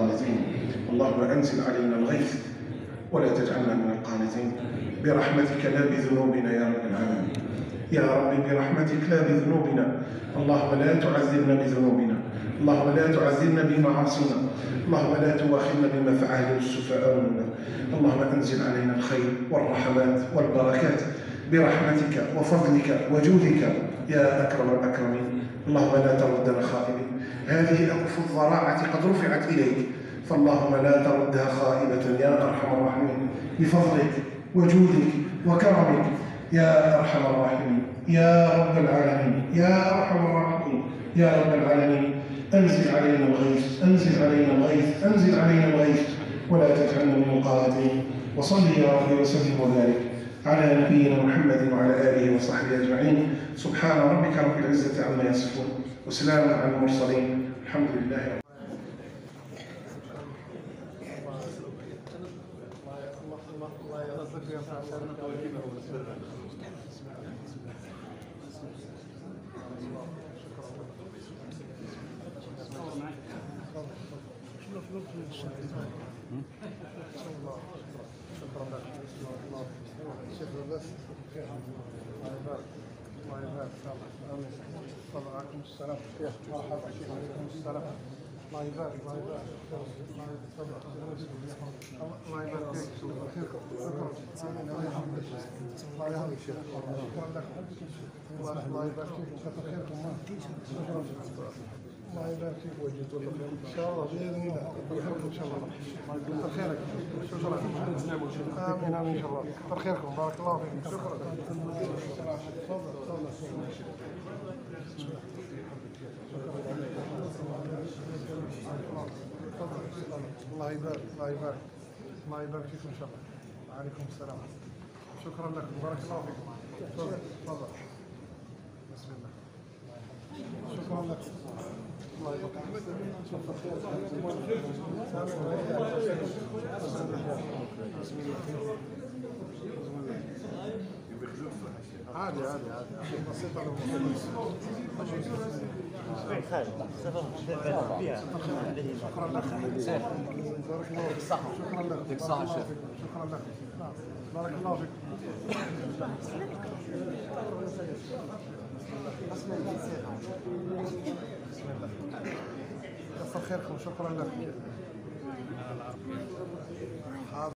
القانتين. اللهم أنزل علينا الغيث ولا تجعلنا من القانتين. برحمتك لا بذنوبنا يا رب العالمين. يا رب برحمتك لا بذنوبنا. اللهم لا تعذبنا بذنوبنا. اللهم لا تعذبنا بمعاصينا. اللهم لا تواخذنا بما فعله السفهاء منا اللهم أنزل علينا الخير والرحمات والبركات. برحمتك وفضلك وجودك يا أكرم الأكرمين. اللهم لا تردنا خائبين هذه اكف الضراعة قد رفعت إليك. فاللهم لا تردها خائبة يا أرحم الراحمين. بفضلك وجودك وكرمك يا أرحم الراحمين. يا رب العالمين. يا أرحم الراحمين. يا رب العالمين. أنزل علينا الغيث. أنزل علينا الغيث. أنزل علينا الغيث. ولا تجعلنا من القانتين وصل يا رب وسلم وبارك على نبينا محمد وعلى آله وصحبه أجمعين. سبحان ربك رب العزة عما يصفون. وسلام على المرسلين. الحمد لله رب وعليكم السلام مرحبا شيخ عليكم السلام الله يبارك الله يبارك الله يبارك فيك شكرا شكرا الله يحفظك شكرا لك الله يبارك فيك كثر خيركم شكرا الله يبارك فيك شاء الله باذن إن شاء الله. شاء الله تفضل تفضل الله يبارك الله يبارك فيكم ان شاء الله وعليكم السلام شكرا لكم بارك الله فيكم تفضل تفضل بسم الله شكرا لكم عادي عادي عادي بسيطة لهم شكرا لك شكرا لك شكرا لك. بارك الله فيك بسم الله كثر خيركم شكرا لك